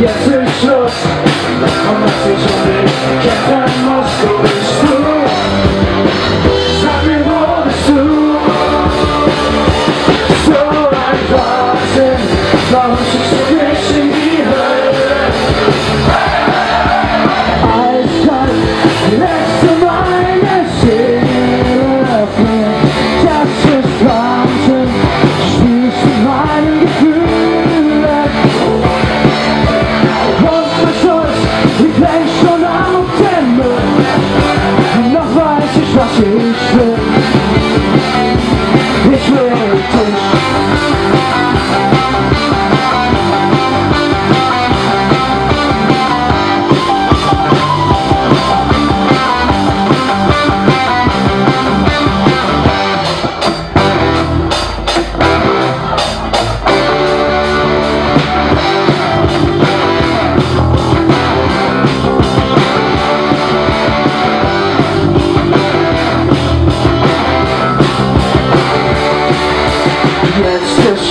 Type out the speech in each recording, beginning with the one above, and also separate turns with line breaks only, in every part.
Yes, sir.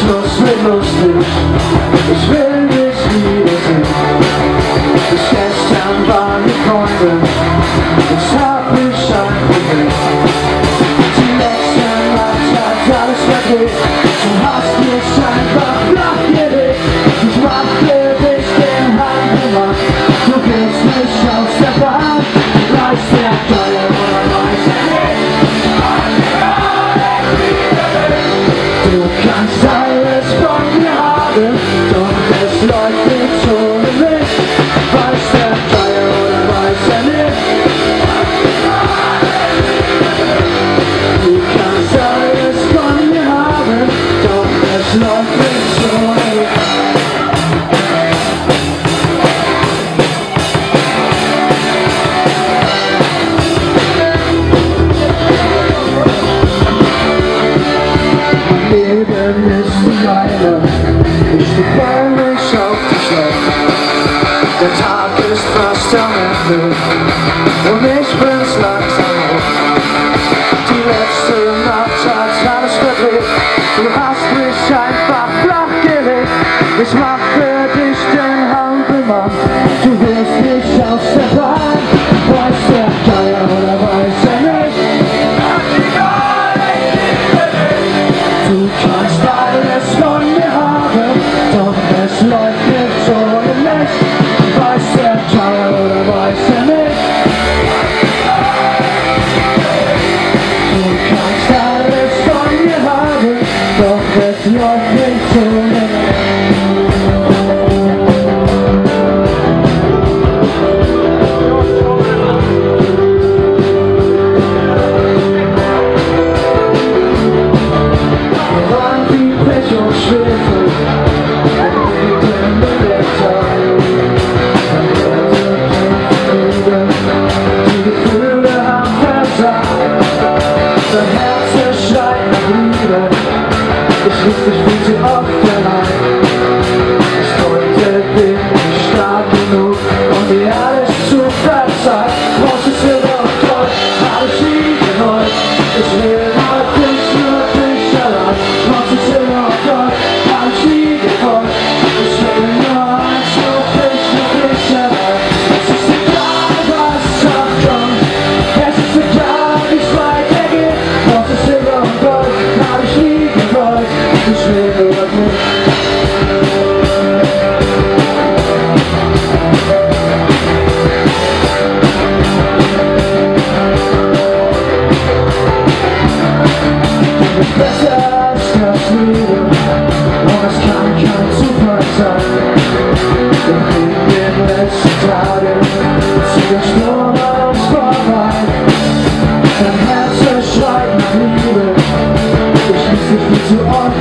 No sleep, no sleep. Ich bin's langsam Die letzte Nacht hat verdreht, du hast mich einfach flach gelegt. Ich mach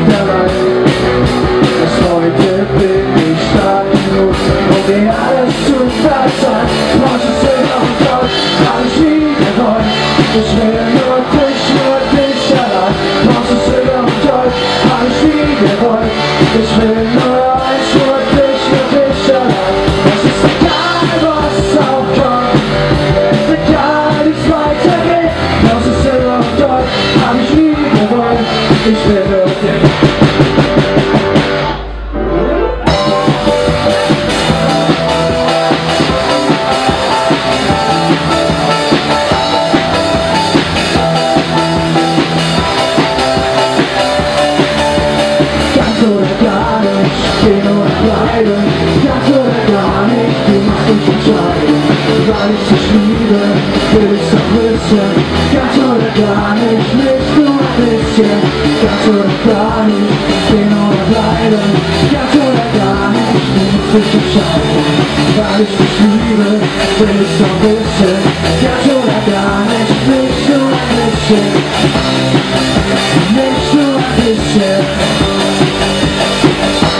never. zmiany Ty masz ten poczary Zdanie szczęśliwe Byłeś za wyższe Kaczor reklamy Myślą na wyższe Kaczor reklamy Pieno na blajdę Kaczor reklamy Ty masz ten poczary Zdanie szczęśliwe Byłeś za wyższe Kaczor reklamy Myślą na wyższe Myślą na wyższe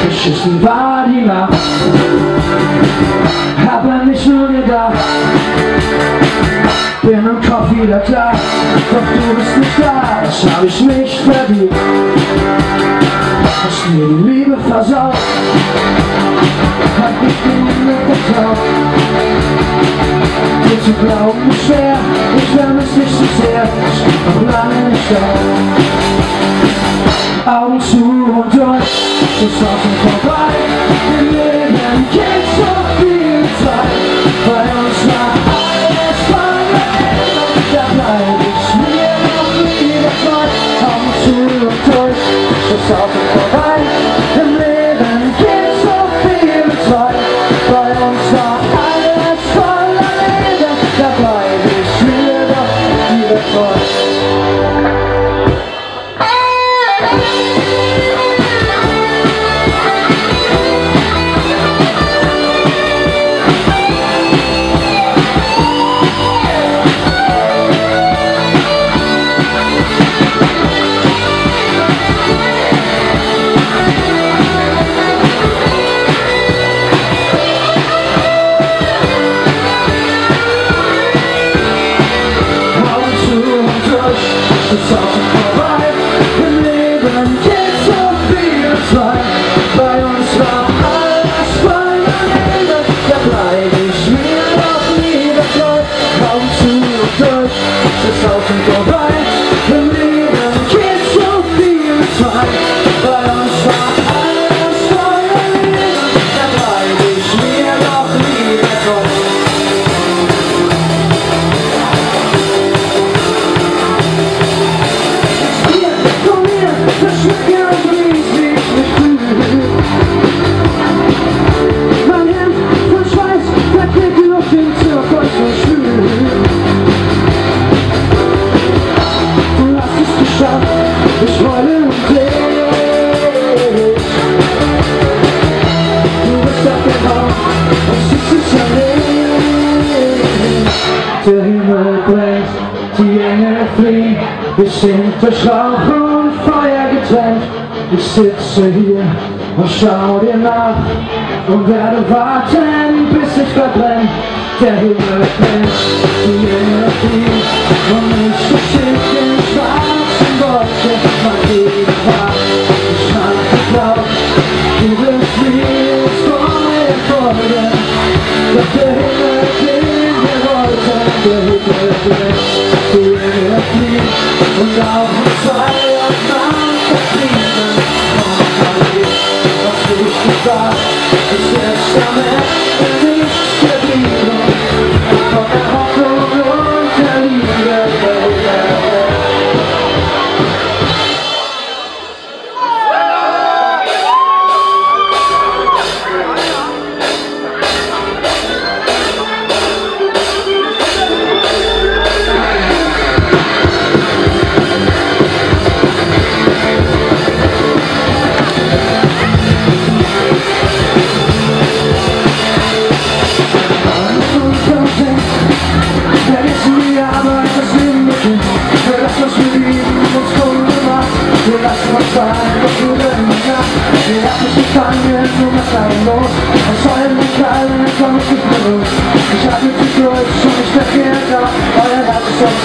It's just inviting up Kopf wieder klar. Doch du bist nicht da, das hab ich nicht verdient. Hast mir die Liebe versaut. Hat mich nicht getraut. Dir zu glauben ist schwer Ich vermisse dich so sehr. Ich bin noch lange nicht da Augen zu und durch ist draußen vorbei. don't durch Rauch und Feuer getrennt. Ich sitze hier und schau dir nach Und werde warten, bis ich verbrenne. Der Himmel brennt, die Engel fliehen Und ich verschicke in schwarzen Wolken. Mein Leben war, ich hab geglaubt Du wirst mir jetzt vor mir. Folgen Doch der Himmel den wir wollten Der Himmel brennt, die Engel fliehen Und auch Summer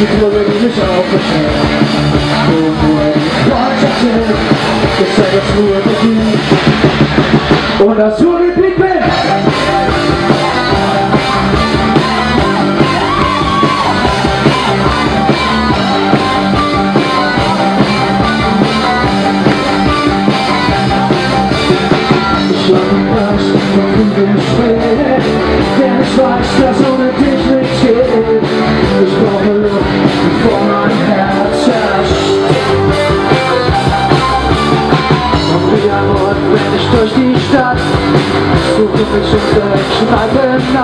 The Thank you. It's just an action